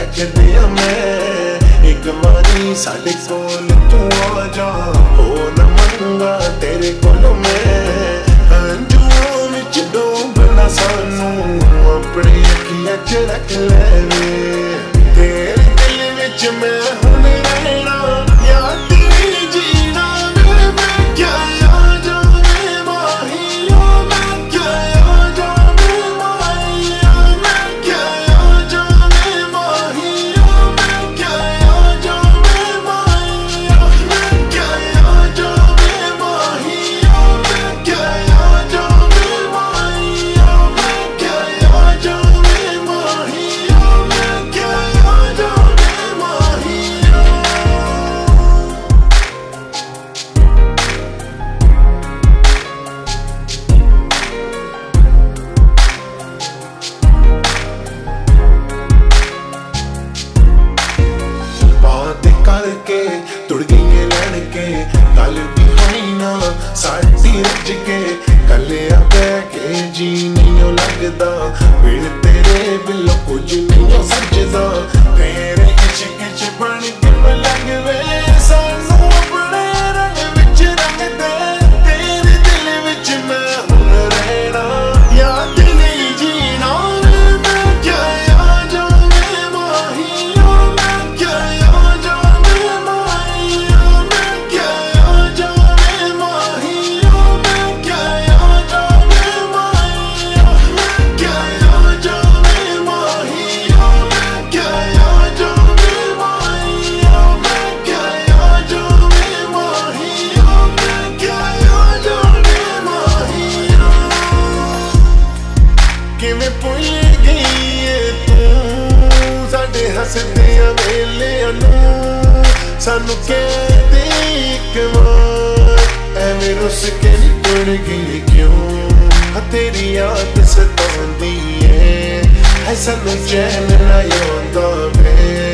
ਰੱਖਦੇ ਆ ਮੈਂ। ਇੱਕ ਵਾਰੀ ਸਾਡੇ ਕੋਲ ਤੂੰ ਆ ਜਾ। ਹੋ ਨਾ ਮੰਗਾ। ਬਾਤ ਕਰਕੇ ਤੁੜ ਗਈਏ ਲੜ ਕੇ ਗੱਲ ਵੀ ਹੋਈ ਨਾ, ਸਾਡੀ ਰੱਜ ਕੇ ਕੱਲਿਆ ਬਹਿ ਕੇ ਜੀ ਨਹੀਂ ਲੱਗਦਾ। ਬਿਨ ਤੇਰੇ ਬਿਲੋ ਕੁਝ ਨਹੀਂ ਸੱਜਦਾ ਭੁੱਲ ਗਈ ਏ ਤੂੰ। ਸਾਡੇ ਹੱਸਦਿਆਂ ਵੇਲਿਆਂ ਨੂੰ ਸਾਨੂੰ ਕਹਿੰਦੇ ਇੱਕ ਵਾਰ, ਐਵੇਂ ਰੁੱਸ ਕੇ ਨਿਕਲ ਗਈ ਕਿਉਂ? ਆ ਤੇਰੀ ਯਾਦ ਸਤਾਉਂਦੀ ਏ। ਐ ਸਾਨੂੰ ਚੈਨ ਨਾ ਆਉਂਦਾ ਵੇ।